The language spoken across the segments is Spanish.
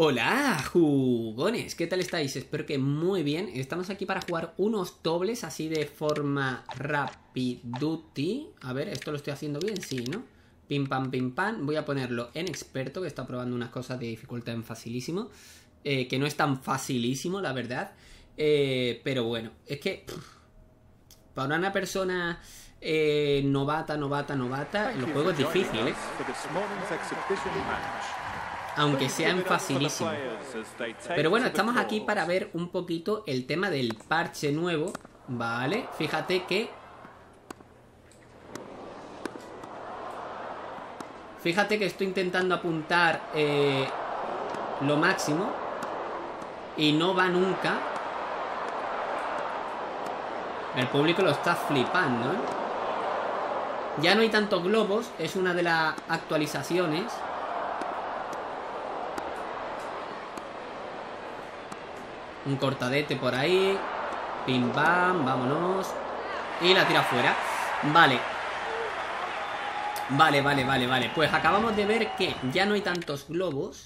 Hola, jugones, ¿qué tal estáis? Espero que muy bien. Estamos aquí para jugar unos dobles así de forma rapiduti. A ver, ¿esto lo estoy haciendo bien? Sí, ¿no? Pim pam, pim pam. Voy a ponerlo en experto, que está probando unas cosas de dificultad en facilísimo. Eh, que no es tan facilísimo, la verdad. Eh, pero bueno, es que... para una persona eh, novata, novata, novata, el juego es difícil, ¿eh? Aunque sea en facilísimo. Pero bueno, estamos aquí para ver un poquito el tema del parche nuevo, ¿vale? Fíjate que... Fíjate que estoy intentando apuntar eh, lo máximo y no va nunca. El público lo está flipando, ¿eh? Ya no hay tantos globos, es una de las actualizaciones. Un cortadete por ahí. Pim pam, vámonos. Y la tira fuera. Vale. Vale, vale, vale, vale. Pues acabamos de ver que ya no hay tantos globos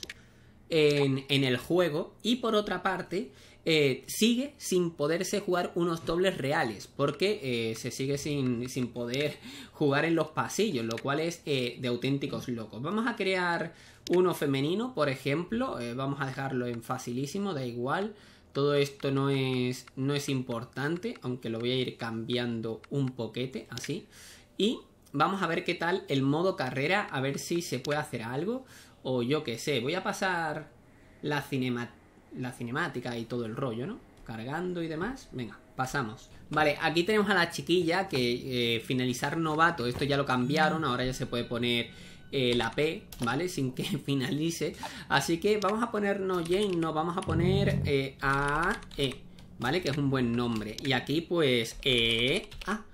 en, el juego. Y por otra parte, eh, sigue sin poderse jugar unos dobles reales. Porque eh, se sigue sin, sin, poder jugar en los pasillos. Lo cual es eh, de auténticos locos. Vamos a crear uno femenino, por ejemplo. vamos a dejarlo en facilísimo, da igual. Todo esto no es, no es importante, aunque lo voy a ir cambiando un poquete, así. Y vamos a ver qué tal el modo carrera, a ver si se puede hacer algo. O yo qué sé, voy a pasar la, la cinemática y todo el rollo, ¿no? Cargando y demás. Venga, pasamos. Vale, aquí tenemos a la chiquilla que eh, finalizar novato, esto ya lo cambiaron, ahora ya se puede poner eh, la P, ¿vale? Sin que finalice. Así que vamos a ponernos Jane, no, vamos a poner eh, A, E, ¿vale? Que es un buen nombre. Y aquí pues E, A.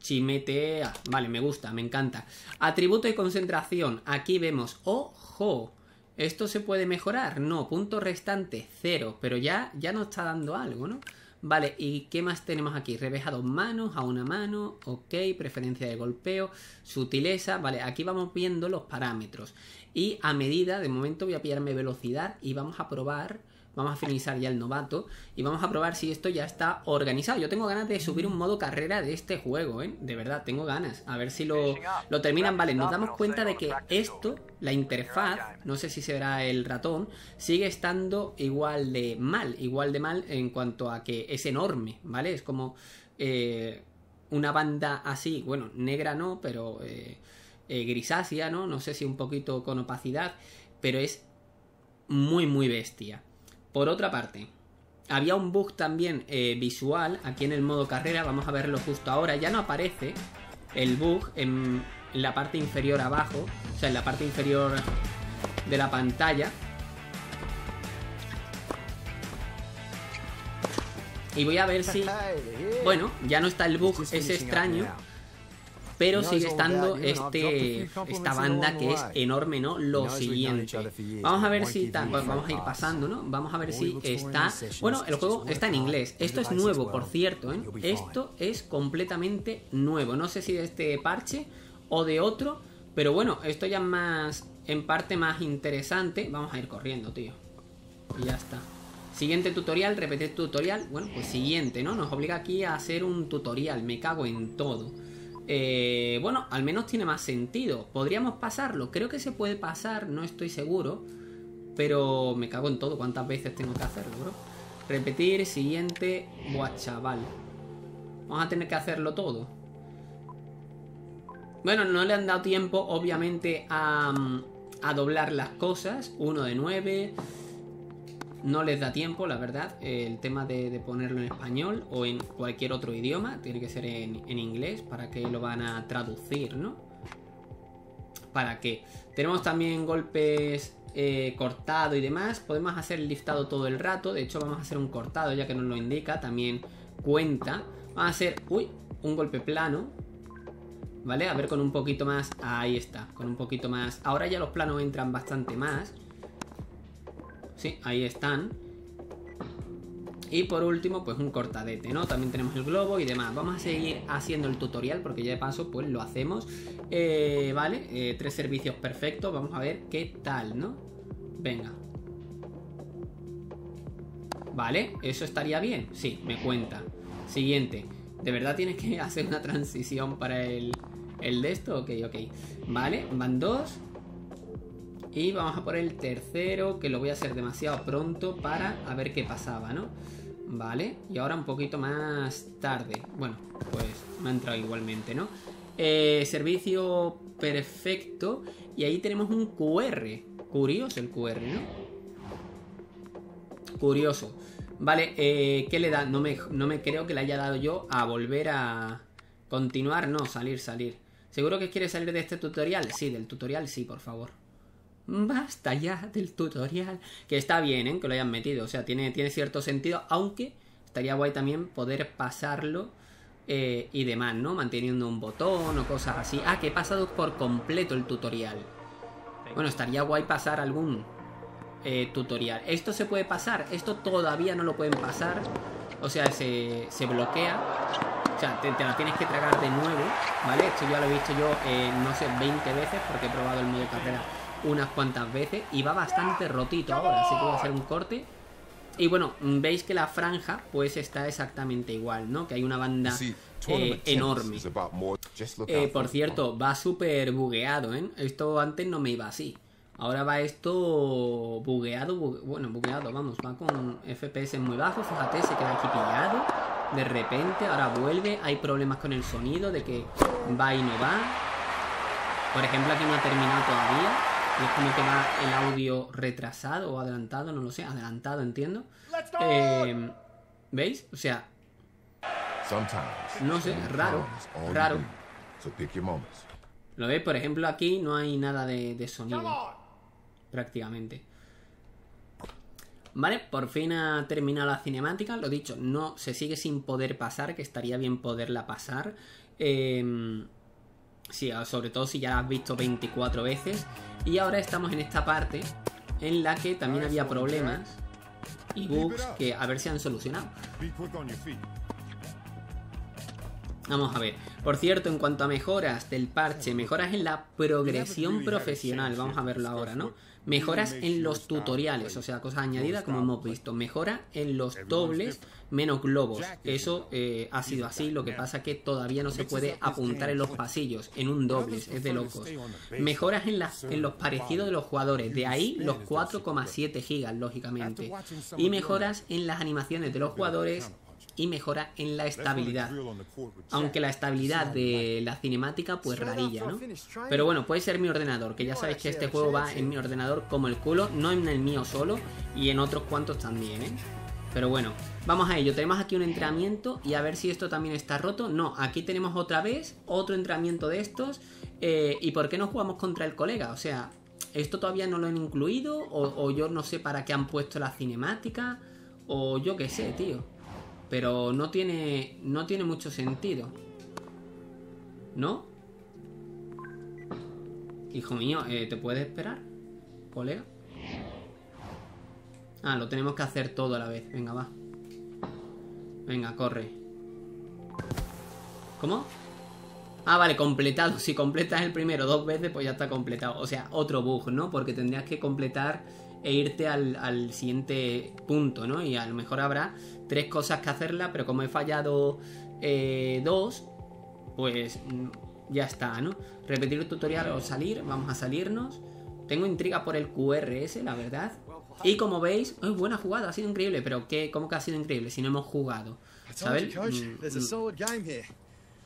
Chimetea. Vale, me gusta, me encanta. Atributo de concentración. Aquí vemos ojo. ¿Esto se puede mejorar? No, punto restante, cero. Pero ya, ya nos está dando algo, ¿no? Vale, ¿y qué más tenemos aquí? Reveja dos manos, a una mano, ok, preferencia de golpeo, sutileza, vale, aquí vamos viendo los parámetros. Y a medida, de momento voy a pillarme velocidad y vamos a probar Vamos a finalizar ya el novato y vamos a probar si esto ya está organizado. Yo tengo ganas de subir un modo carrera de este juego, ¿eh? De verdad, tengo ganas. A ver si lo, lo terminan. Vale, nos damos cuenta de que esto, la interfaz, no sé si será el ratón, sigue estando igual de mal. Igual de mal en cuanto a que es enorme, ¿vale? Es como eh, una banda así, bueno, negra no, pero eh, eh, grisácea, ¿no? No sé si un poquito con opacidad, pero es muy, muy bestia. Por otra parte, había un bug también eh, visual aquí en el modo carrera, vamos a verlo justo ahora, ya no aparece el bug en, la parte inferior abajo, o sea, en la parte inferior de la pantalla. Y voy a ver si... Bueno, ya no está el bug, es extraño. Pero sigue estando este esta banda que es enorme, ¿no? Lo siguiente. Vamos a ver si vamos a ir pasando, ¿no? Vamos a ver si está. Bueno, el juego está en inglés. Esto es nuevo, por cierto, ¿eh? Esto es completamente nuevo. No sé si de este parche o de otro. Pero bueno, esto ya es más. En parte más interesante. Vamos a ir corriendo, tío. Y ya está. Siguiente tutorial, repetir tutorial. Bueno, pues siguiente, ¿no? Nos obliga aquí a hacer un tutorial. Me cago en todo. Eh, bueno, al menos tiene más sentido. ¿Podríamos pasarlo? Creo que se puede pasar, no estoy seguro. Pero me cago en todo. ¿Cuántas veces tengo que hacerlo, bro? Repetir, siguiente. Buah, chaval. Vamos a tener que hacerlo todo. Bueno, no le han dado tiempo, obviamente, a, a doblar las cosas. Uno de nueve no les da tiempo, la verdad, el tema de, ponerlo en español o en cualquier otro idioma, tiene que ser en, inglés, para que lo van a traducir, ¿no? ¿Para qué? Tenemos también golpes eh, cortado y demás, podemos hacer el liftado todo el rato, de hecho vamos a hacer un cortado ya que nos lo indica, también cuenta. Vamos a hacer, uy, un golpe plano, ¿vale? A ver con un poquito más, ahí está, con un poquito más. Ahora ya los planos entran bastante más. Ahí están. Y por último, pues un cortadete, ¿no? También tenemos el globo y demás. Vamos a seguir haciendo el tutorial porque ya de paso, pues lo hacemos. Eh, vale, eh, tres servicios perfectos. Vamos a ver qué tal, ¿no? Venga. Vale, eso estaría bien. Sí, me cuenta. Siguiente. ¿De verdad tienes que hacer una transición para el, el de esto? Ok, ok. Vale, van dos. Y vamos a por el tercero, que lo voy a hacer demasiado pronto para a ver qué pasaba, ¿no? Vale, y ahora un poquito más tarde. Bueno, pues me ha entrado igualmente, ¿no? Eh, servicio perfecto. Y ahí tenemos un QR. Curioso el QR, ¿no? Curioso. Vale, eh, ¿qué le da? No me, no me creo que le haya dado yo a volver a continuar. No, salir, salir. ¿Seguro que quiere salir de este tutorial? Sí, del tutorial sí, por favor. Basta ya del tutorial. Que está bien, ¿eh? Que lo hayan metido. O sea, tiene, tiene cierto sentido. Aunque estaría guay también poder pasarlo eh, y demás, ¿no? Manteniendo un botón o cosas así. Ah, que he pasado por completo el tutorial. Bueno, estaría guay pasar algún eh, tutorial. Esto se puede pasar. Esto todavía no lo pueden pasar. O sea, se, se bloquea. O sea, te, te, la tienes que tragar de nuevo, ¿vale? Esto ya lo he visto yo, eh, no sé, 20 veces porque he probado el modo carrera unas cuantas veces y va bastante rotito ahora, así que voy a hacer un corte. Y bueno, veis que la franja pues está exactamente igual, ¿no? Que hay una banda eh, enorme. Eh, por cierto, va súper bugueado, ¿eh? Esto antes no me iba así. Ahora va esto bugueado, bueno, bugueado, vamos, va con FPS muy bajos, fíjate, se queda aquí pillado. De repente, ahora vuelve, hay problemas con el sonido, de que va y no va. Por ejemplo, aquí no ha terminado todavía. Y es como que va el audio retrasado o adelantado, no lo sé, adelantado, entiendo. Eh, ¿Veis? O sea, no sé, raro, raro. ¿Lo veis? Por ejemplo, aquí no hay nada de, de sonido. Prácticamente. Vale, por fin ha terminado la cinemática. Lo dicho, no se sigue sin poder pasar, que estaría bien poderla pasar. Eh, sí, sobre todo si ya la has visto 24 veces. Y ahora estamos en esta parte en la que también había problemas y bugs que a ver si han solucionado. Vamos a ver. Por cierto, en cuanto a mejoras del parche, mejoras en la progresión profesional, vamos a verlo ahora, ¿no? Mejoras en los tutoriales, o sea, cosas añadidas como hemos visto. Mejora en los dobles menos globos. Eso eh, ha sido así, lo que pasa que todavía no se puede apuntar en los pasillos, en un dobles, es de locos. Mejoras en, las, en los parecidos de los jugadores, de ahí los 4,7 gigas, lógicamente. Y mejoras en las animaciones de los jugadores y mejora en la estabilidad. Aunque la estabilidad de la cinemática pues rarilla, ¿no? Pero bueno, puede ser mi ordenador, que ya sabéis que este juego va en mi ordenador como el culo, no en el mío solo y en otros cuantos también, ¿eh? Pero bueno, vamos a ello. Tenemos aquí un entrenamiento y a ver si esto también está roto. No, aquí tenemos otra vez otro entrenamiento de estos. Eh, ¿Y por qué no jugamos contra el colega? O sea, ¿esto todavía no lo han incluido? O, o yo no sé para qué han puesto la cinemática. O yo qué sé, tío. Pero no tiene, no tiene mucho sentido. ¿No? Hijo mío, eh, ¿te puedes esperar? Colega. Ah, lo tenemos que hacer todo a la vez. Venga, va. Venga, corre. ¿Cómo? Ah, vale, completado. Si completas el primero dos veces, pues ya está completado. O sea, otro bug, ¿no? Porque tendrías que completar e irte al, al, siguiente punto, ¿no? Y a lo mejor habrá tres cosas que hacerla, pero como he fallado eh, dos, pues mm, ya está, ¿no? Repetir el tutorial o salir, vamos a salirnos. Tengo intriga por el QRS, la verdad. Y como veis, es buena jugada, ha sido increíble, pero ¿qué, ¿cómo que ha sido increíble si no hemos jugado? ¿Sabes? Mm, mm,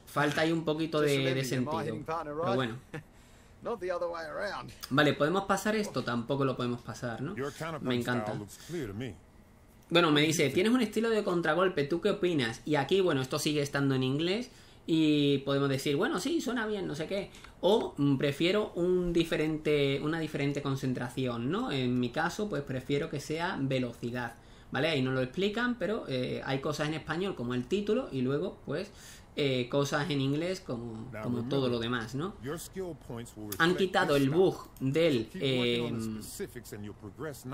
falta ahí un poquito de, de sentido. Pero bueno. Vale, ¿podemos pasar esto? Tampoco lo podemos pasar, ¿no? Me encanta. Bueno, me dice, tienes un estilo de contragolpe, ¿tú qué opinas? Y aquí, bueno, esto sigue estando en inglés y podemos decir, bueno, sí, suena bien, no sé qué. O mm, prefiero un diferente, una diferente concentración, ¿no? En mi caso, pues prefiero que sea velocidad, ¿vale? Ahí no lo explican, pero eh, hay cosas en español como el título y luego, pues, eh, cosas en inglés como, como, todo lo demás, ¿no? Han quitado el bug del eh,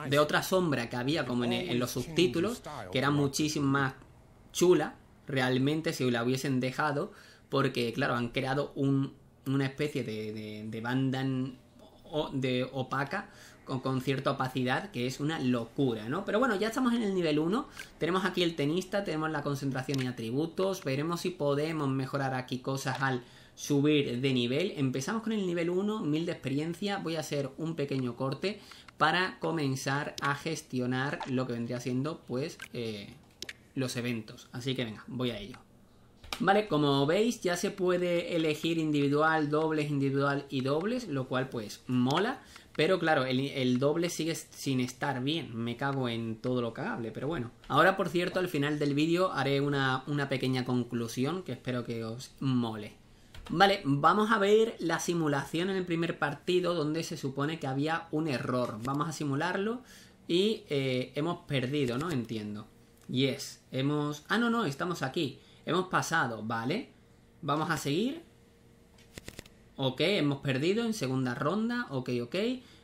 de otra sombra que había como en, en, los subtítulos, que era muchísimo más chula, realmente, si la hubiesen dejado, porque, claro, han creado un, una especie de, de, de banda de opaca con, cierta opacidad, que es una locura, ¿no? Pero bueno, ya estamos en el nivel 1. Tenemos aquí el tenista, tenemos la concentración y atributos. Veremos si podemos mejorar aquí cosas al subir de nivel. Empezamos con el nivel 1, 1000 de experiencia. Voy a hacer un pequeño corte para comenzar a gestionar lo que vendría siendo, pues, eh, los eventos. Así que venga, voy a ello. Vale, como veis ya se puede elegir individual, dobles, individual y dobles, lo cual pues mola. Pero claro, el, doble sigue sin estar bien. Me cago en todo lo cagable, pero bueno. Ahora, por cierto, al final del vídeo haré una, una pequeña conclusión que espero que os mole. Vale, vamos a ver la simulación en el primer partido donde se supone que había un error. Vamos a simularlo y eh, hemos perdido, ¿no? Entiendo. Yes, hemos... Ah, no, no, estamos aquí. Hemos pasado, ¿vale? Vamos a seguir. Ok, hemos perdido en segunda ronda. Ok, ok.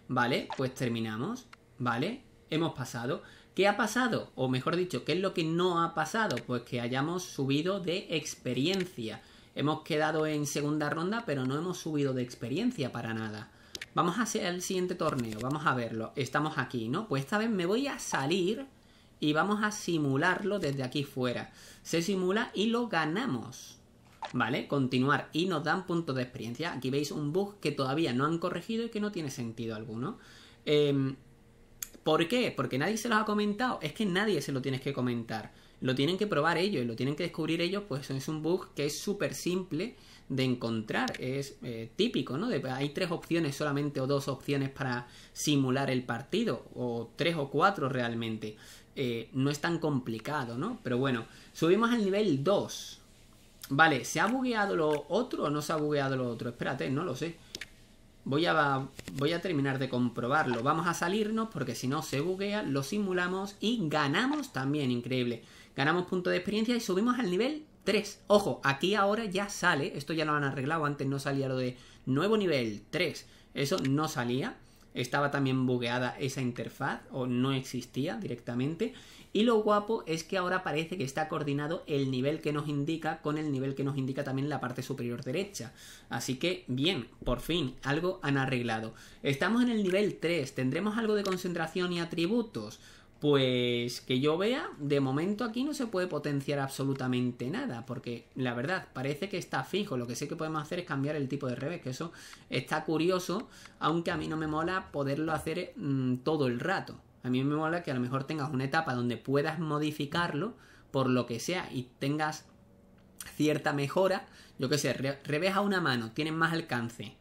Vale, pues terminamos. Vale, hemos pasado. ¿Qué ha pasado? O mejor dicho, ¿qué es lo que no ha pasado? Pues que hayamos subido de experiencia. Hemos quedado en segunda ronda, pero no hemos subido de experiencia para nada. Vamos a hacer el siguiente torneo, vamos a verlo. Estamos aquí, ¿no? Pues esta vez me voy a salir y vamos a simularlo desde aquí fuera. Se simula y lo ganamos. ¿Vale? Continuar. Y nos dan puntos de experiencia. Aquí veis un bug que todavía no han corregido y que no tiene sentido alguno. Em, ¿Por qué? Porque nadie se los ha comentado. Es que nadie se lo tienes que comentar. Lo tienen que probar ellos lo tienen que descubrir ellos. Pues es un bug que es súper simple de encontrar. Es eh, típico, ¿no? hay tres opciones solamente o dos opciones para simular el partido. O tres o cuatro realmente. Eh, no es tan complicado, ¿no? Pero bueno, subimos al nivel 2. Vale, ¿se ha bugueado lo otro o no se ha bugueado lo otro? Espérate, no lo sé. Voy a, voy a terminar de comprobarlo. Vamos a salirnos porque si no se buguea, lo simulamos y ganamos también, increíble. Ganamos punto de experiencia y subimos al nivel 3. Ojo, aquí ahora ya sale, esto ya lo han arreglado, antes no salía lo de nuevo nivel 3. Eso no salía estaba también bugueada esa interfaz o no existía directamente. Y lo guapo es que ahora parece que está coordinado el nivel que nos indica con el nivel que nos indica también la parte superior derecha. Así que bien, por fin, algo han arreglado. Estamos en el nivel 3, tendremos algo de concentración y atributos. Pues que yo vea, de momento aquí no se puede potenciar absolutamente nada, porque la verdad parece que está fijo. Lo que sé que podemos hacer es cambiar el tipo de revés, que eso está curioso, aunque a mí no me mola poderlo hacer mm, todo el rato. A mí me mola que a lo mejor tengas una etapa donde puedas modificarlo por lo que sea y tengas cierta mejora. Yo que sé, revés a una mano, tienen más alcance.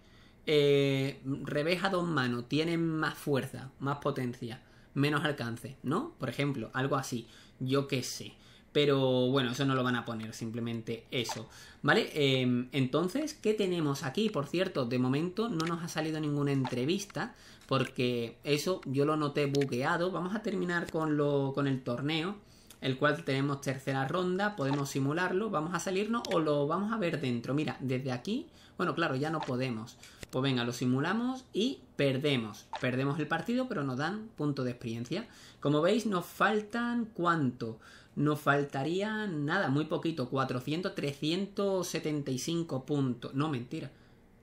Eh, revés a dos manos, tienen más fuerza, más potencia menos alcance, ¿no? Por ejemplo, algo así, yo qué sé. Pero bueno, eso no lo van a poner, simplemente eso. ¿Vale? Em, entonces, ¿qué tenemos aquí? Por cierto, de momento no nos ha salido ninguna entrevista, porque eso yo lo noté bugueado. Vamos a terminar con, lo, con el torneo, el cual tenemos tercera ronda, podemos simularlo, vamos a salirnos o lo vamos a ver dentro. Mira, desde aquí, bueno, claro, ya no podemos. Pues venga, lo simulamos y perdemos. Perdemos el partido, pero nos dan punto de experiencia. Como veis, nos faltan ¿cuánto? Nos faltaría nada, muy poquito, 400, 375 puntos. No, mentira.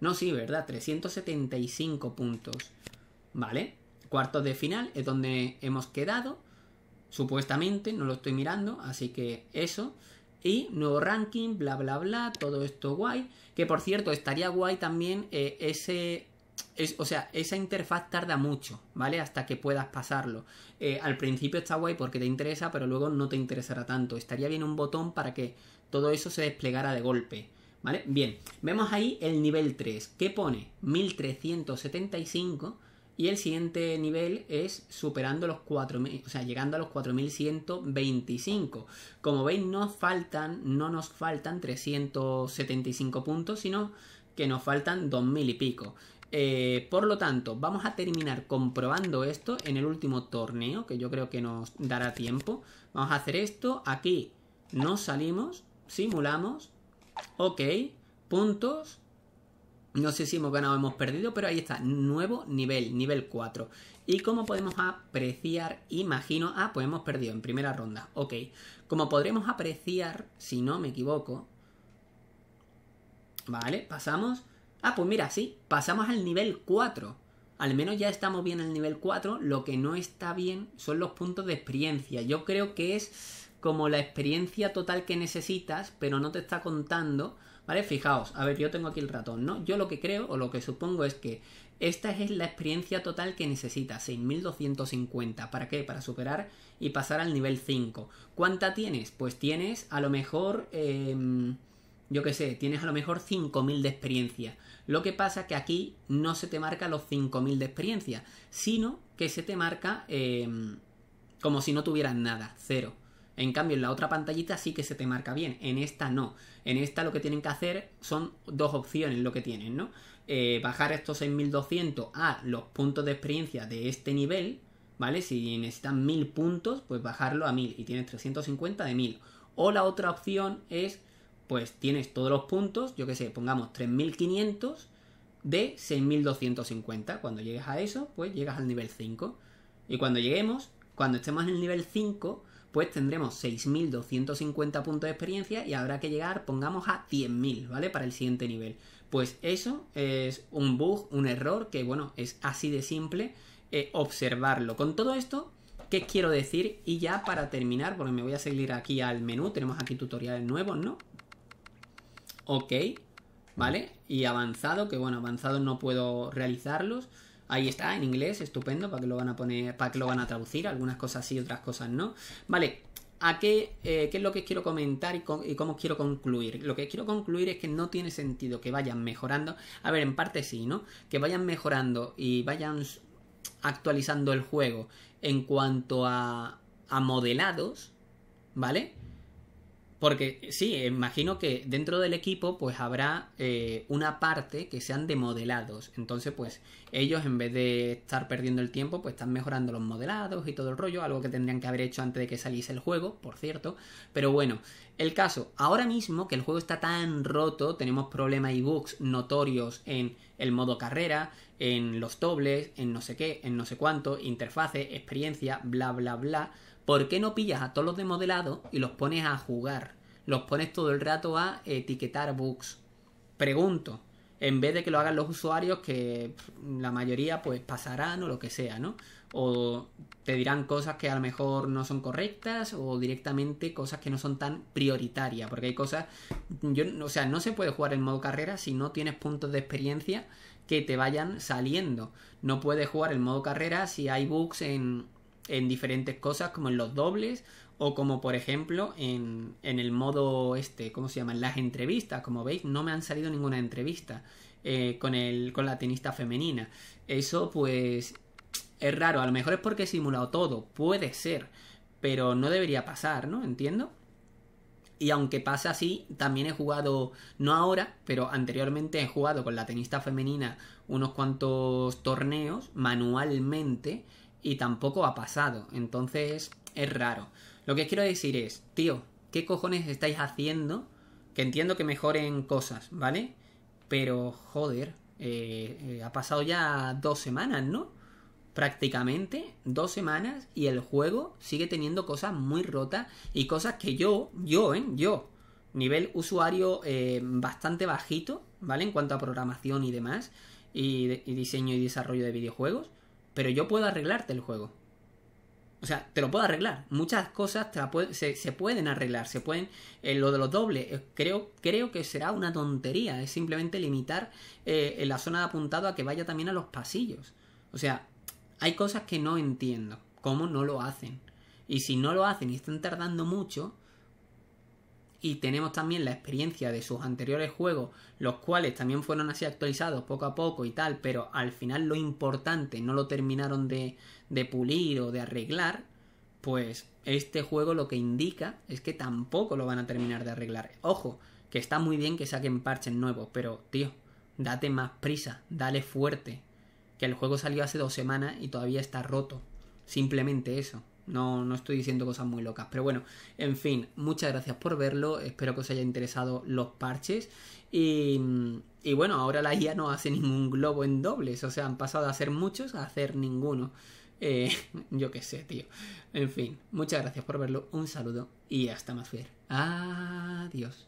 No, sí, verdad, 375 puntos. ¿Vale? Cuartos de final es donde hemos quedado. Supuestamente, no lo estoy mirando, así que eso. Y nuevo ranking, bla, bla, bla, todo esto guay. Que por cierto, estaría guay también eh, ese... Es, o sea, esa interfaz tarda mucho, ¿vale? Hasta que puedas pasarlo. Eh, al principio está guay porque te interesa, pero luego no te interesará tanto. Estaría bien un botón para que todo eso se desplegara de golpe. ¿Vale? Bien, vemos ahí el nivel 3. ¿Qué pone? 1375 y el siguiente nivel es superando los 4000, o sea, llegando a los 4125. Como veis, nos faltan, no nos faltan 375 puntos, sino que nos faltan 2000 y pico. Eh, por lo tanto, vamos a terminar comprobando esto en el último torneo, que yo creo que nos dará tiempo. Vamos a hacer esto, aquí nos salimos, simulamos, ok, puntos, no sé si hemos ganado o hemos perdido, pero ahí está, nuevo nivel, nivel 4. ¿Y cómo podemos apreciar? Imagino, ah, pues hemos perdido en primera ronda, ok. Como podremos apreciar, si no me equivoco, vale, pasamos... Ah, pues mira, sí, pasamos al nivel 4. al menos ya estamos bien en el nivel 4. Lo que no está bien son los puntos de experiencia. Yo creo que es como la experiencia total que necesitas, pero no te está contando. ¿Vale? Fijaos, a ver, yo tengo aquí el ratón, ¿no? Yo lo que creo o lo que supongo es que esta es la experiencia total que necesitas, 6250. ¿Para qué? Para superar y pasar al nivel 5. ¿Cuánta tienes? Pues tienes a lo mejor, em, yo qué sé, tienes a lo mejor 5000 de experiencia. Lo que pasa que aquí no se te marca los 5000 de experiencia, sino que se te marca em, como si no tuvieras nada, cero. En cambio, en la otra pantallita sí que se te marca bien. En esta no. En esta lo que tienen que hacer son dos opciones lo que tienen, ¿no? Eh, bajar estos 6200 a los puntos de experiencia de este nivel, ¿vale? Si necesitan 1000 puntos, pues bajarlo a 1000 y tienes 350 de 1000. O la otra opción es, pues tienes todos los puntos, yo que sé, pongamos 3500 de 6250. Cuando llegues a eso, pues llegas al nivel 5. Y cuando lleguemos, cuando estemos en el nivel 5, pues tendremos 6.250 puntos de experiencia y habrá que llegar, pongamos, a 100.000, ¿vale? Para el siguiente nivel. Pues eso es un bug, un error que, bueno, es así de simple eh, observarlo. Con todo esto, ¿qué quiero decir? Y ya para terminar, porque me voy a seguir aquí al menú, tenemos aquí tutoriales nuevos, ¿no? Ok, ¿vale? Y avanzado, que bueno, avanzado no puedo realizarlos. Ahí está, en inglés, estupendo, para que lo van a poner, para que lo van a traducir, algunas cosas sí, otras cosas no. Vale, ¿a qué, eh, qué es lo que quiero comentar y, y, cómo quiero concluir? Lo que quiero concluir es que no tiene sentido que vayan mejorando. A ver, en parte sí, ¿no? Que vayan mejorando y vayan actualizando el juego en cuanto a, a modelados, ¿vale? Porque sí, imagino que dentro del equipo pues habrá eh, una parte que sean de modelados. Entonces pues ellos en vez de estar perdiendo el tiempo pues están mejorando los modelados y todo el rollo. Algo que tendrían que haber hecho antes de que saliese el juego, por cierto. Pero bueno, el caso, ahora mismo que el juego está tan roto, tenemos problemas y bugs notorios en el modo carrera, en los dobles, en no sé qué, en no sé cuánto, interfase, experiencia, bla bla bla ¿por qué no pillas a todos los de modelado y los pones a jugar? Los pones todo el rato a etiquetar bugs. Pregunto, en vez de que lo hagan los usuarios, que la mayoría pues pasarán o lo que sea, ¿no? O te dirán cosas que a lo mejor no son correctas o directamente cosas que no son tan prioritarias, porque hay cosas, yo, o sea, no se puede jugar en modo carrera si no tienes puntos de experiencia que te vayan saliendo. No puedes jugar en modo carrera si hay bugs en, en diferentes cosas como en los dobles o como por ejemplo en, en el modo este, ¿cómo se llama? En las entrevistas, como veis no me han salido ninguna entrevista eh, con, el, con la tenista femenina. Eso pues es raro, a lo mejor es porque he simulado todo, puede ser, pero no debería pasar, ¿no? Entiendo. Y aunque pase así, también he jugado, no ahora, pero anteriormente he jugado con la tenista femenina unos cuantos torneos manualmente y tampoco ha pasado. Entonces es raro. Lo que quiero decir es, tío, ¿qué cojones estáis haciendo? Que entiendo que mejoren cosas, ¿vale? Pero, joder, eh, eh, ha pasado ya dos semanas, ¿no? Prácticamente dos semanas y el juego sigue teniendo cosas muy rotas y cosas que yo, yo, ¿eh? Yo, nivel usuario eh, bastante bajito, ¿vale? En cuanto a programación y demás, y, y diseño y desarrollo de videojuegos, pero yo puedo arreglarte el juego. O sea, te lo puedo arreglar. Muchas cosas se, pueden arreglar. Se pueden. Eh, lo de los dobles, eh, creo, creo que será una tontería. Es simplemente limitar eh, la zona de apuntado a que vaya también a los pasillos. O sea, hay cosas que no entiendo. ¿Cómo no lo hacen? Y si no lo hacen y están tardando mucho, y tenemos también la experiencia de sus anteriores juegos, los cuales también fueron así actualizados poco a poco y tal, pero al final lo importante no lo terminaron de, de pulir o de arreglar, pues este juego lo que indica es que tampoco lo van a terminar de arreglar. Ojo, que está muy bien que saquen parches nuevos, pero tío, date más prisa, dale fuerte, que el juego salió hace dos semanas y todavía está roto. Simplemente eso. No, no estoy diciendo cosas muy locas. Pero bueno, en fin, muchas gracias por verlo. Espero que os haya interesado los parches. Y, y bueno, ahora la IA no hace ningún globo en dobles. O sea, han pasado de hacer muchos a hacer ninguno. Eh, yo qué sé, tío. En fin, muchas gracias por verlo. Un saludo y hasta más ver. Adiós.